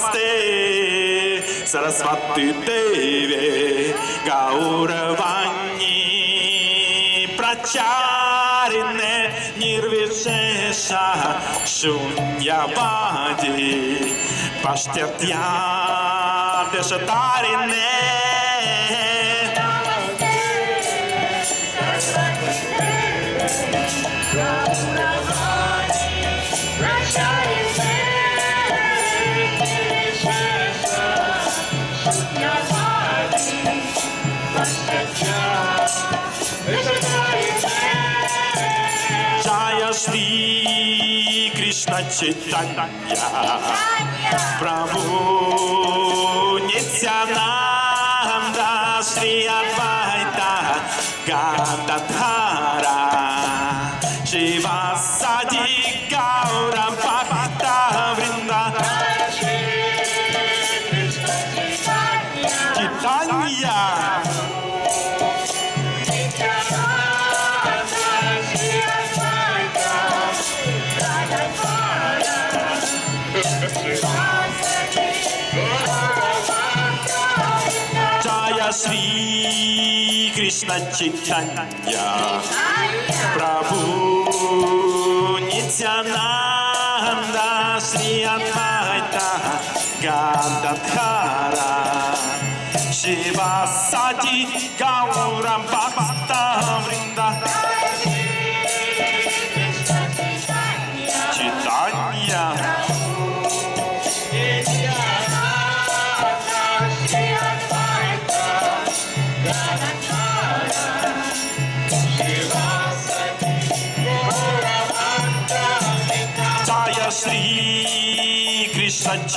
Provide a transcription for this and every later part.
ನಮಸ್ತೆ ಸರಸ್ವತಿ ದೇವೆ ಗೌರವಾಣಿ ಪ್ರಚಾರಿಣೆ ನಿರ್ವಿಶೇಷ ಶೂನ್ಯವಾದಿ ಪಶ್ಚಾತ್ಯ ದಶತಾರಿಣೆ Prabhu Nityananda Shri Krishna Chaitanya Prabhu Nityananda Shri Advaita Gadadhara Shrivasadi Gaura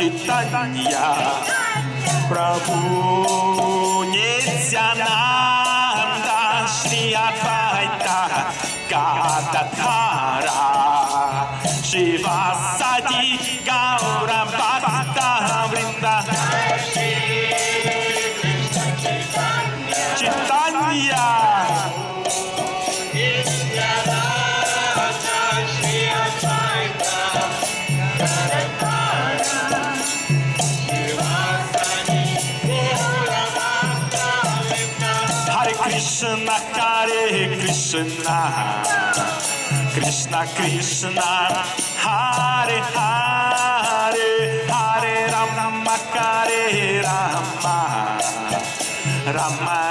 читать я пробую. Krishna Krishna, Hare Hare, Hare Rama, Rama, Rama. Rama,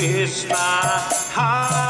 Krishna, Hare Hare,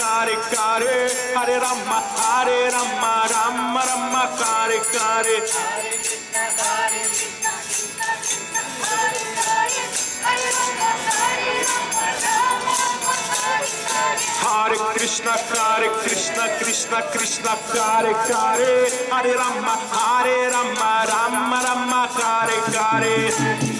car कारे हरे राम हरे राम राम राम कार कारे Hare Krishna, Hare Krishna, Krishna Krishna, Hare Hare, Hare Rama, Hare Rama, Rama Rama, Hare Hare.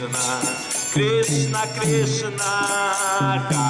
Krishna, Krishna, Krishna, Hare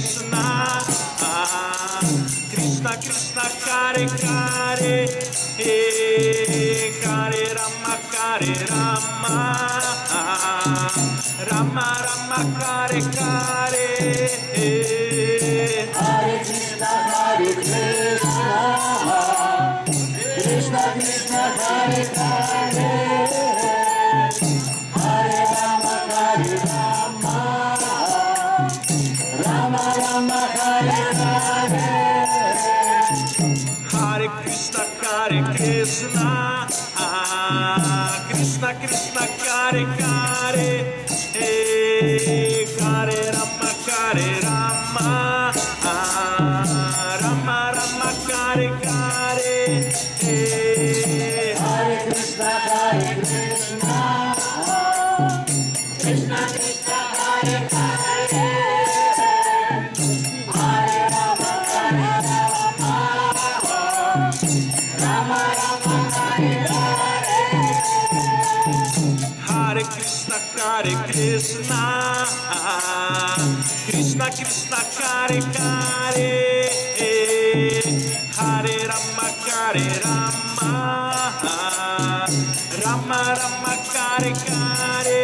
Tonight.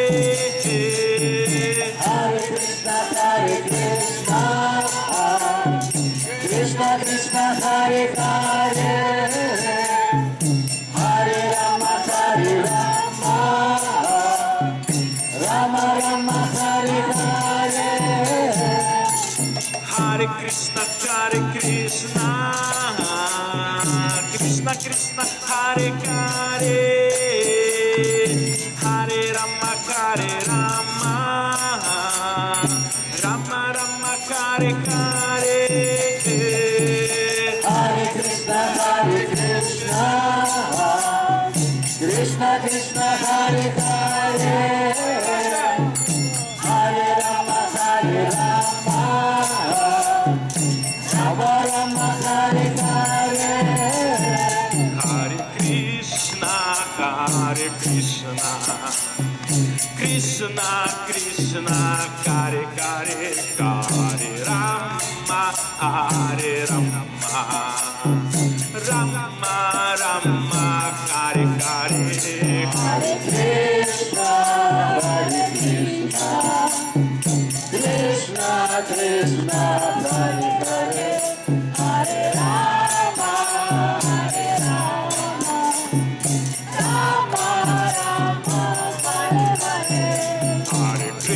hey, hey.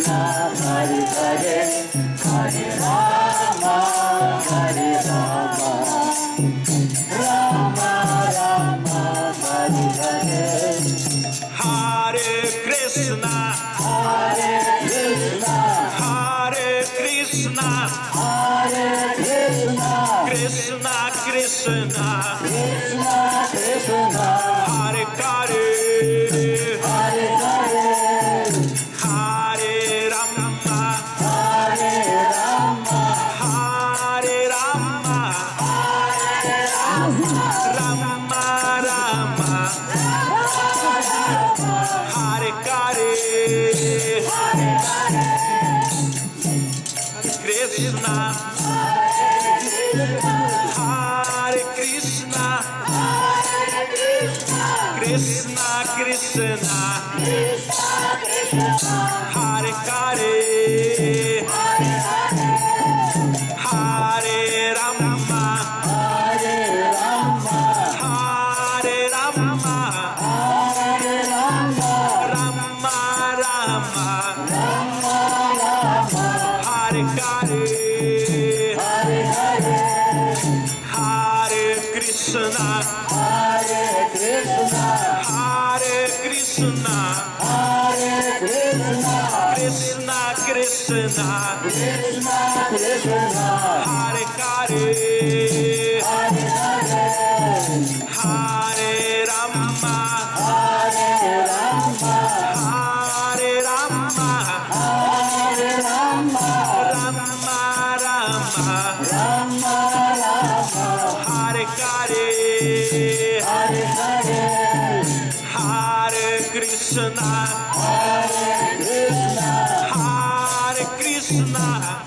forgot my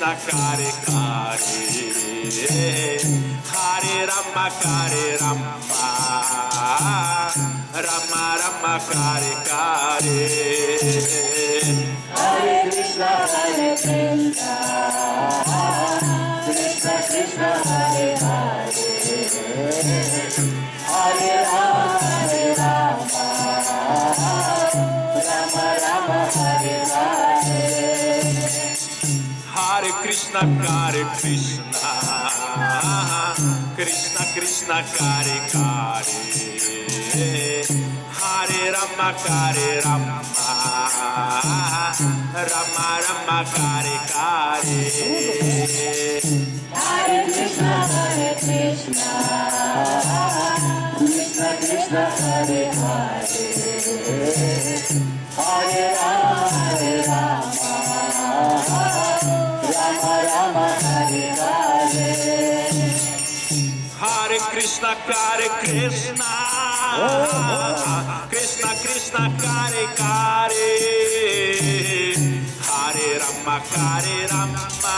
Hare Hare Hare Rama. Rama Rama Rama Hare Krishna Hare Krishna. Krishna, Krishna Krishna Kare Kare, Hare Rama Kare Rama, Rama Rama Kare Kare. Hare Krishna Hare Krishna, Krishna Krishna Hare Hare. Krishna, Krishna Krishna, Hare Hare, Hare Rama, Hare Rama,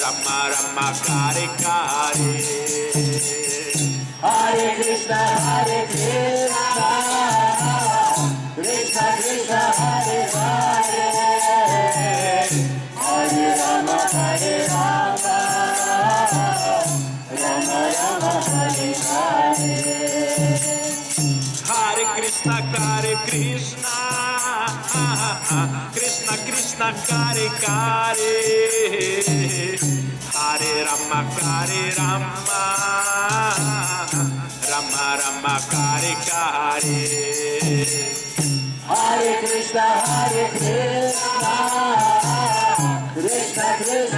Rama Rama, Hare Hare. Hare Krishna Hare Krishna Krishna नकार कारे हरे रामा कारे रामा रामा रामा कारे कारे हरे कृष्ण हरे Krishna Krishna Krishna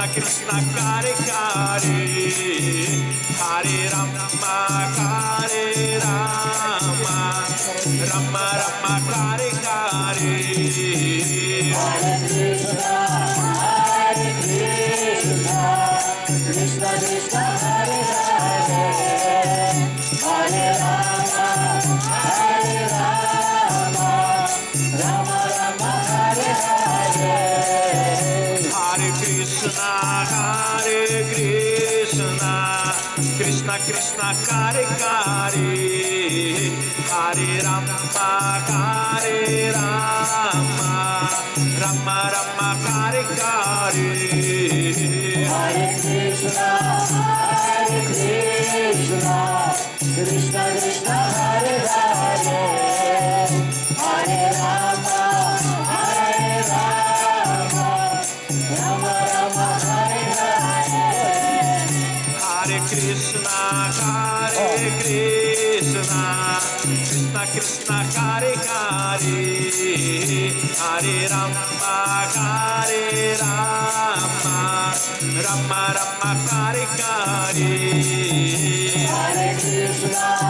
Krishna Krishna, Hare Hare, Hare Rama, Hare Rama, Rama Rama, Hare Hare. Hare Krishna Krishna Krishna Krishna Hare Hare Krishna Krishna, Hare Hare, Hare Rama, Hare Rama, Rama Rama, Hare Hare. Hare Krishna Hare Krishna. Krishna Krishna Hare Hare Krishna Krishna, Hare Rama, Hare Rama, Rama Rama, Hare Hare. Hare Krishna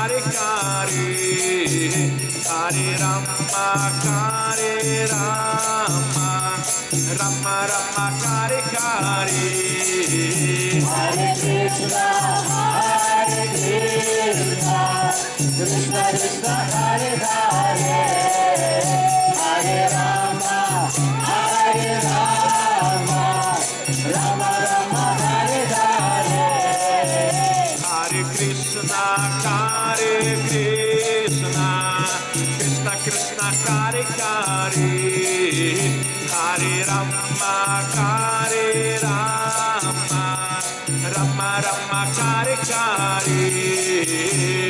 Hare Hare, Hare Rama, Hare Rama, Rama Rama, Hare Hare. Hare Krishna Hare Krishna. Krishna Krishna Hare Hare Hare Rama, Hare Rama, Rama Rama, Hare Hare.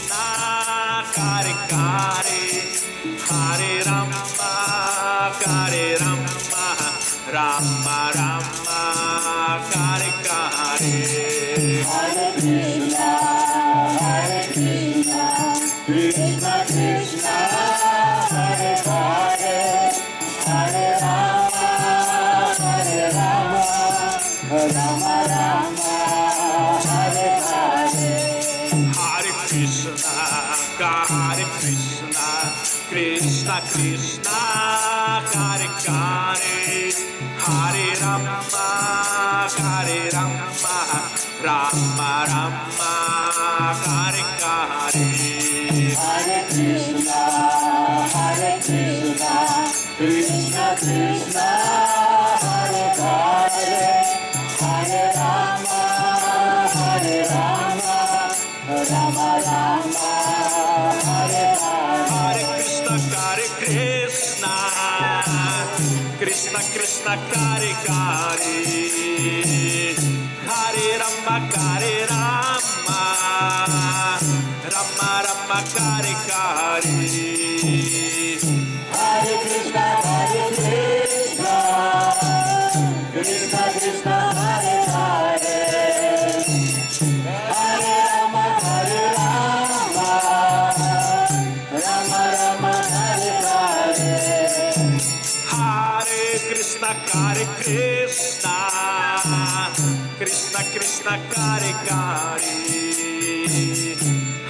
Krishnakarikari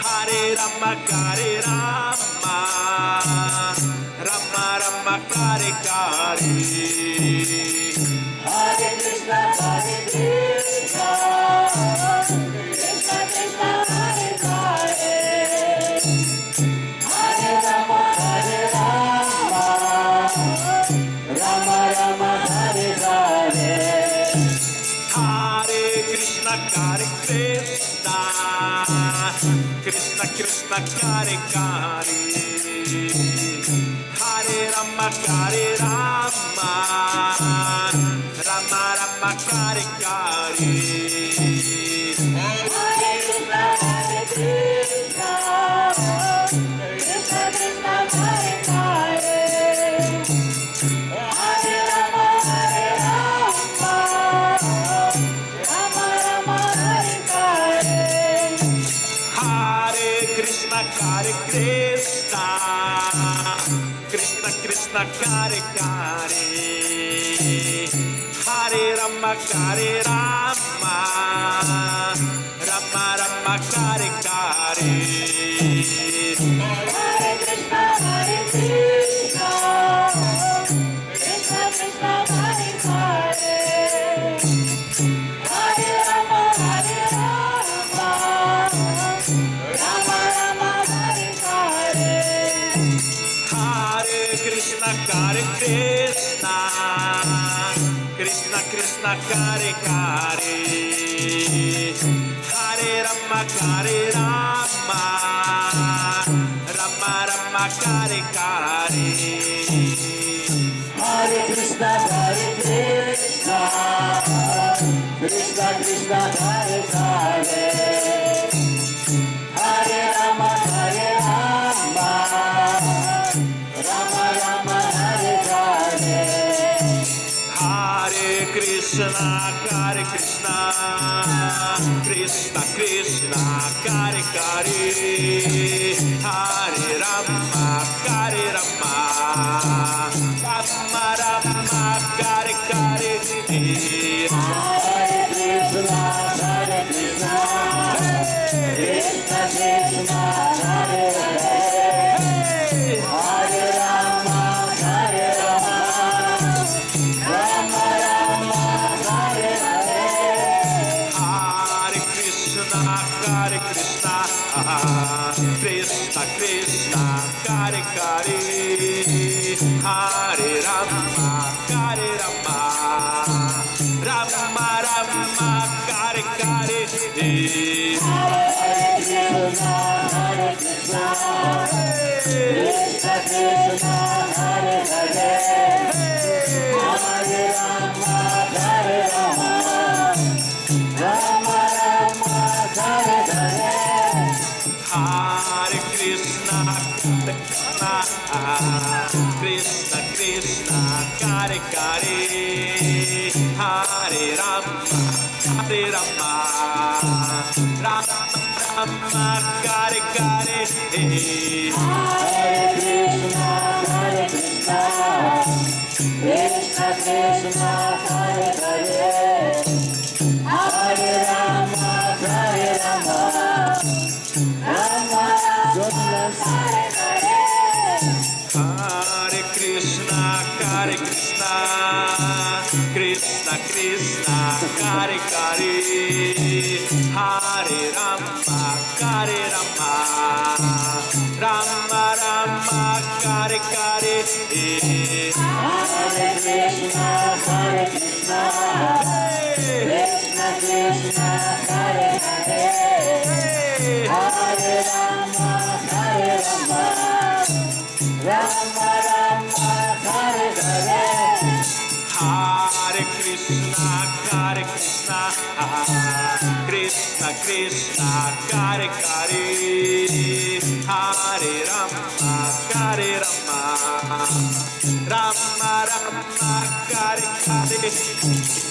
Hare Rama Hare Rama Rama Rama Hare Kare. Hare Krishna Hare Krishna. I got it. I Hare Kare Hare Rama Hare Rama Rama Rama Hare Kare Hare Krishna Hare Krishna Krishna Krishna Hare Hare कार्य हरे Ram Krishna Krishna care, care, Hare Krishna, Kare Kare, Hare Rama, Kare Rama, Rama Rama, Kare Kare.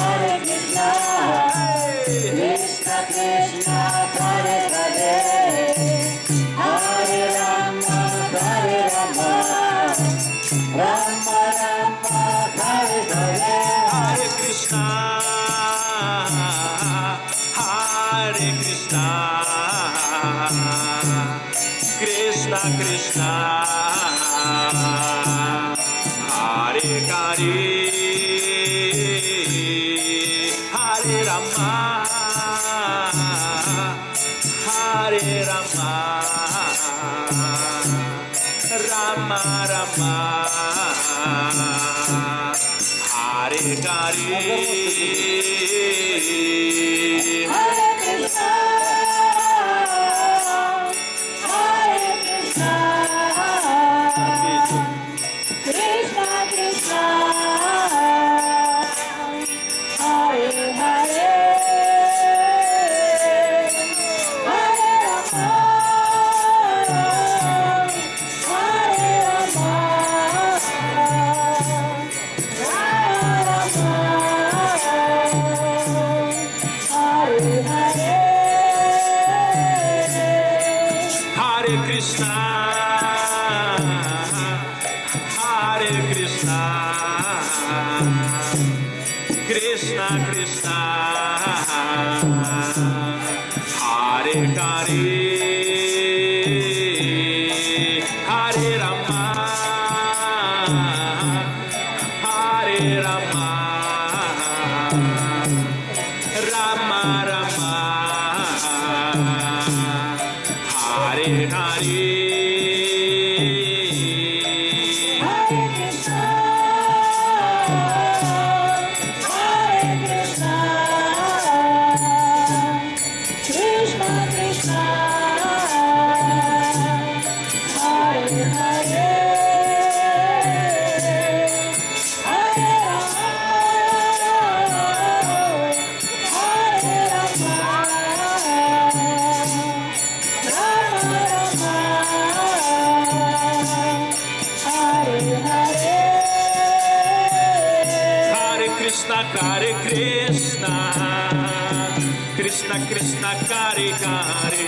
Krishna Krishna Hare Kare.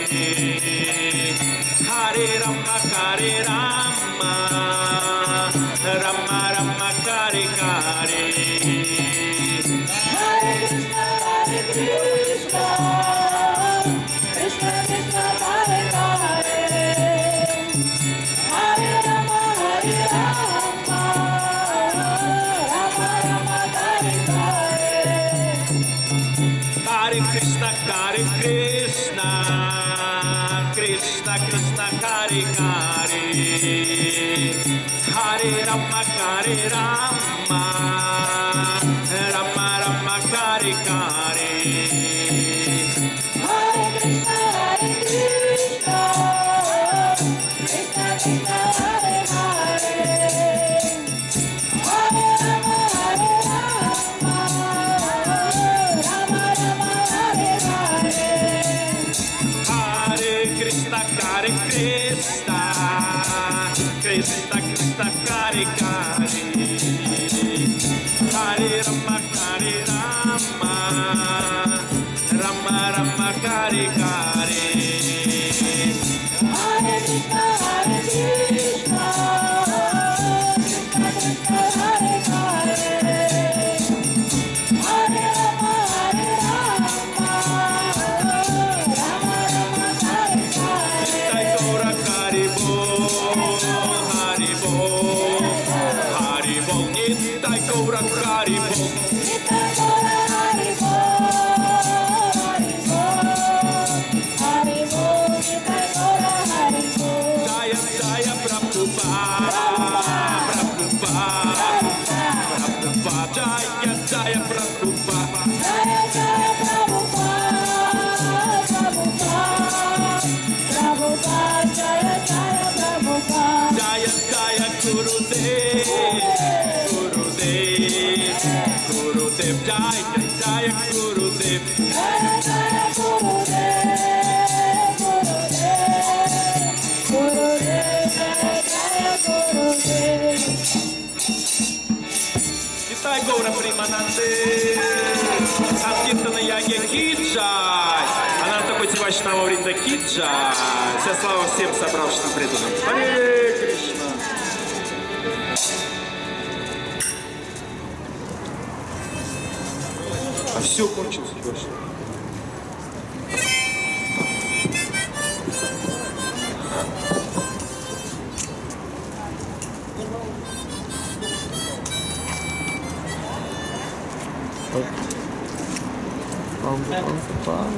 Hare Rama Hare Rama. Rama Rama Hare Kare. Hare Krishna Hare Krishna. Hare Rama. конечно, Маврита Киджа. Вся слава всем собравшимся преданным. Харе Кришна! А все кончилось, Леша. Пам-пам-пам.